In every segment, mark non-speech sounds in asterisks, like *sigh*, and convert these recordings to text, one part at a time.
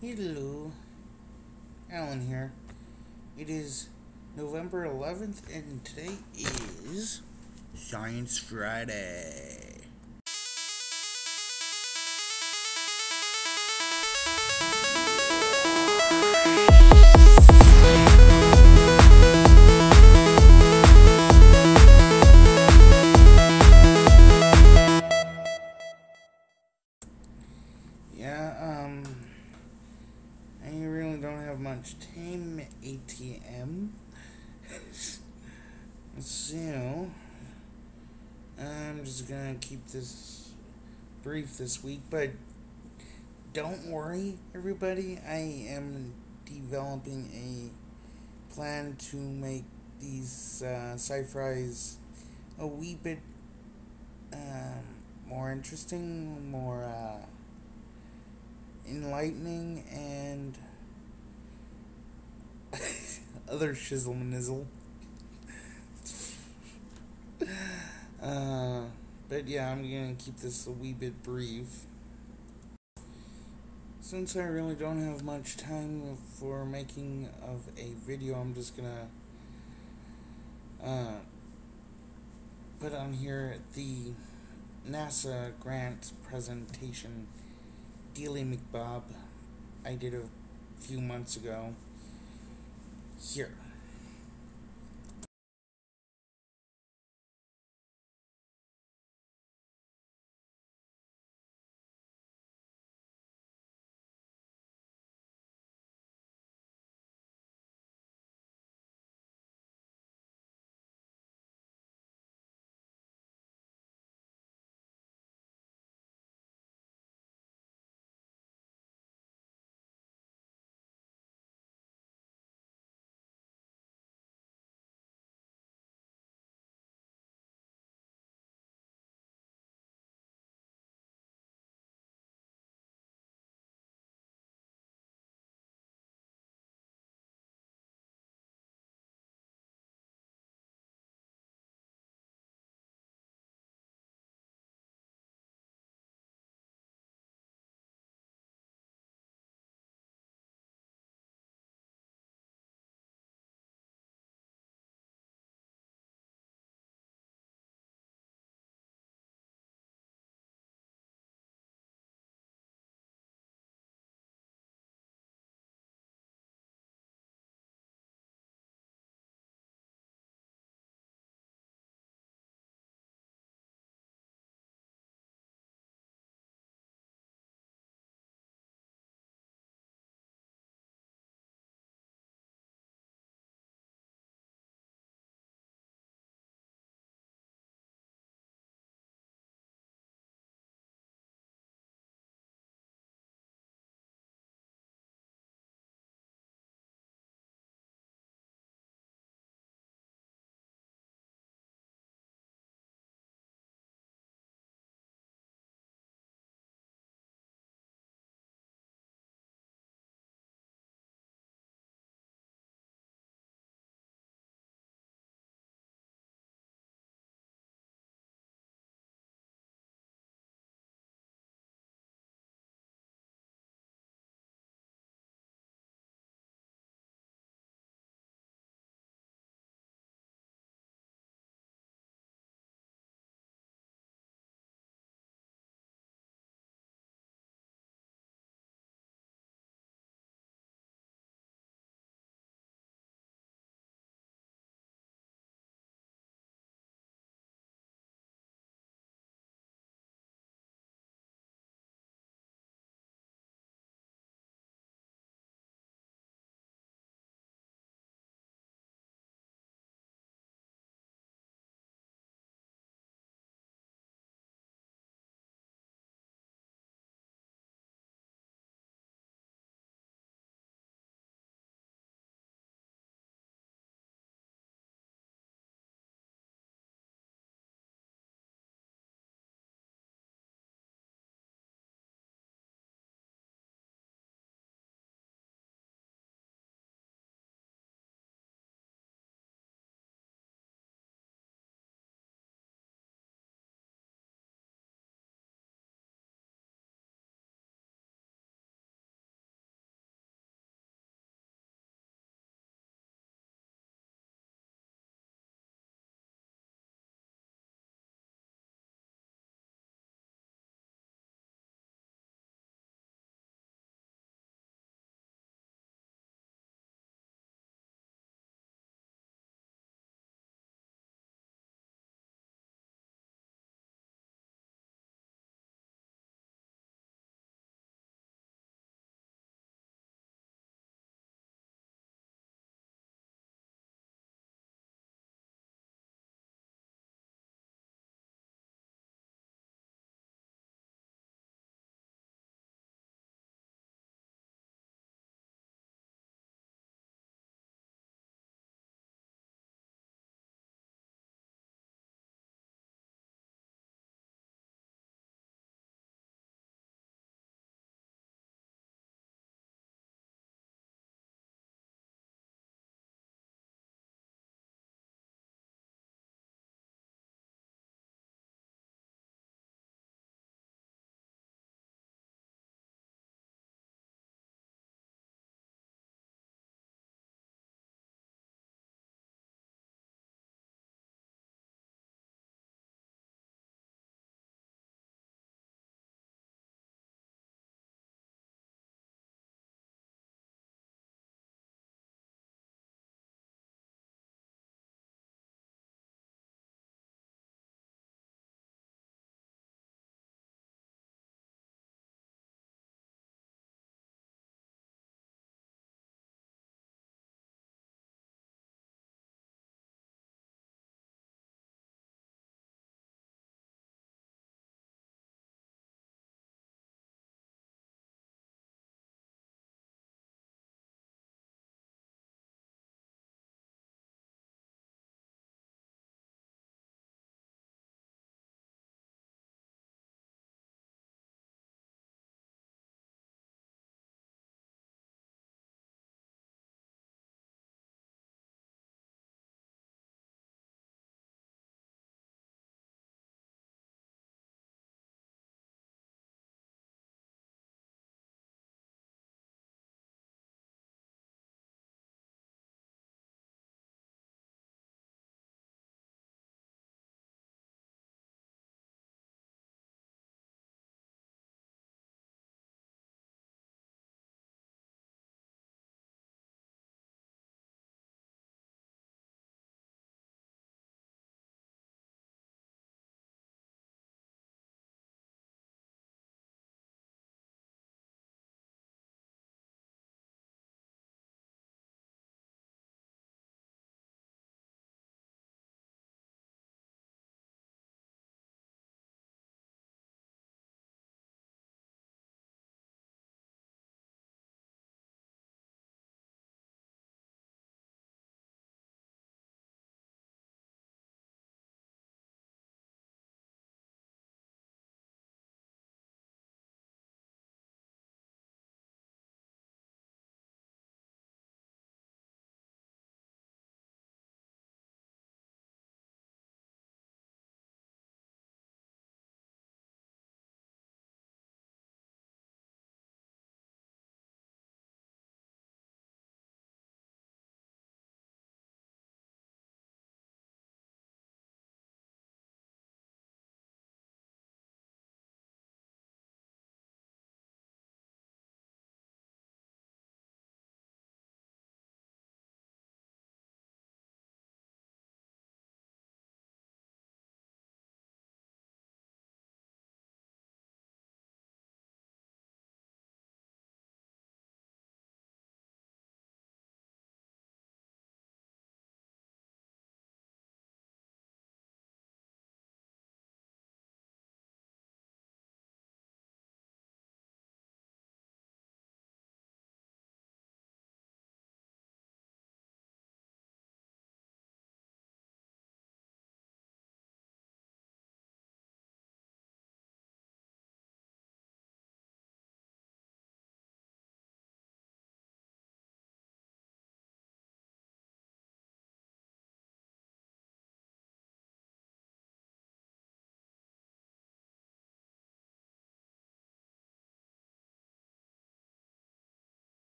Hello, Alan here. It is November 11th, and today is Science Friday. ATM. so, I'm just gonna keep this brief this week, but don't worry, everybody. I am developing a plan to make these uh, sci-fis a wee bit um, more interesting, more uh, enlightening, and *laughs* other shizzle nizzle. uh, but yeah, I'm gonna keep this a wee bit brief. Since I really don't have much time for making of a video, I'm just gonna uh, put on here the NASA grant presentation Dealy McBob I did a few months ago. Here.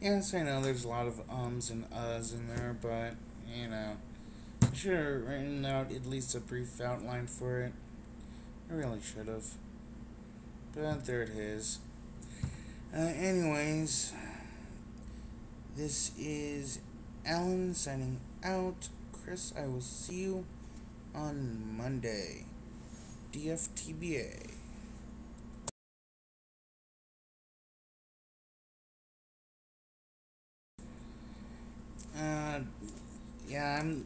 Yes, I know there's a lot of ums and uhs in there, but, you know, I should have written out at least a brief outline for it. I really should have. But there it is. Uh, anyways, this is Alan signing out. Chris, I will see you on Monday. DFTBA. Uh,